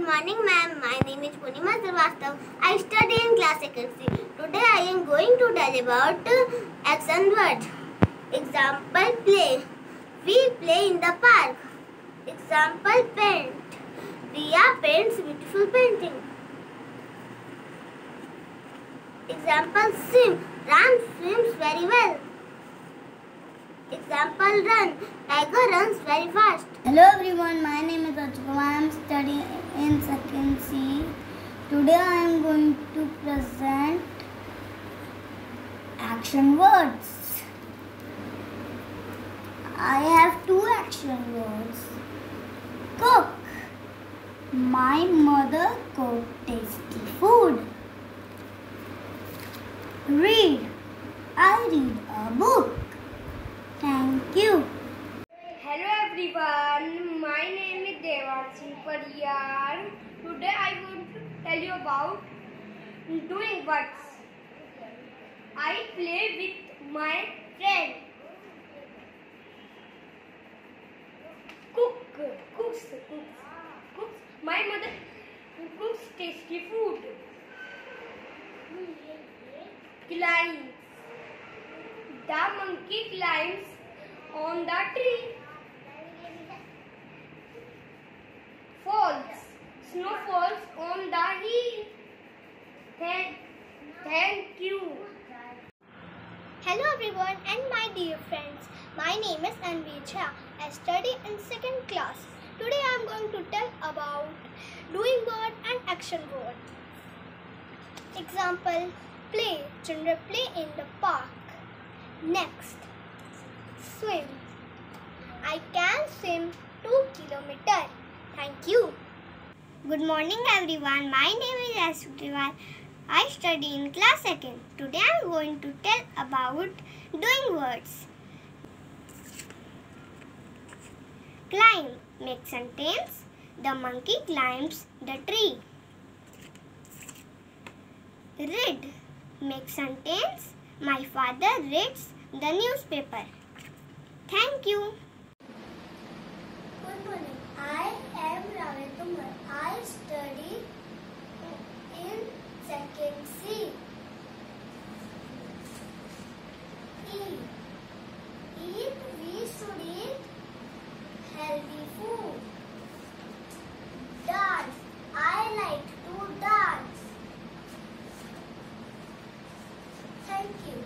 Good morning, ma'am. My name is Punima Srivastav. I study in class second C. Today I am going to tell about uh, action words. Example play. We play in the park. Example paint. Riya paints beautiful painting. Example swim. Ram swims very well. Example run. Tiger runs very fast. Hello everyone, my I am studying in second C. Today I am going to present action words. I have two action words. Cook. My mother cooked tasty food. Read. I read a book. Thank you. Hello everyone, my name is Devanshi Pariyar. Today I want to tell you about doing works. I play with my friend. Cook, cooks, cooks, cooks. My mother cooks tasty food. Climbs. The monkey climbs on the tree. Falls. Snow falls on the hill. Thank, thank you. Hello everyone and my dear friends. My name is Jha. I study in second class. Today I am going to tell about doing word and action word. Example play. Children play in the park. Next swim. I can swim 2 kilometer. Thank you. Good morning everyone. My name is Asukriwal. I study in class 2nd. Today I am going to tell about doing words. Climb. Make sentence. The monkey climbs the tree. Read. Make sentence. My father reads the newspaper. Thank you. Good morning. I am Ravi Kumar. I study in second C. Eat. Eat. We should eat healthy food. Dance. I like to dance. Thank you.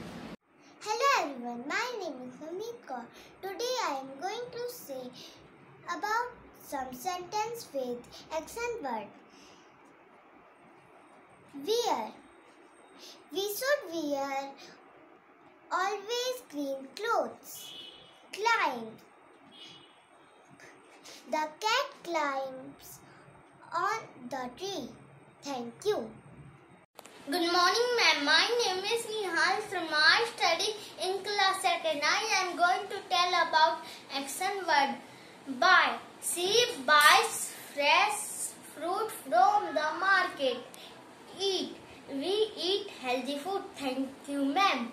Hello everyone. My name is Hamid Kaur. Today I am going to say about some sentence with accent word. Wear. We should wear always clean clothes. Climb. The cat climbs on the tree. Thank you. Good morning, ma'am. My name is Nihal Sharma. I study in class second. I am going to tell about action word. Buy. She buys fresh fruit from the market. Eat. We eat healthy food. Thank you, ma'am.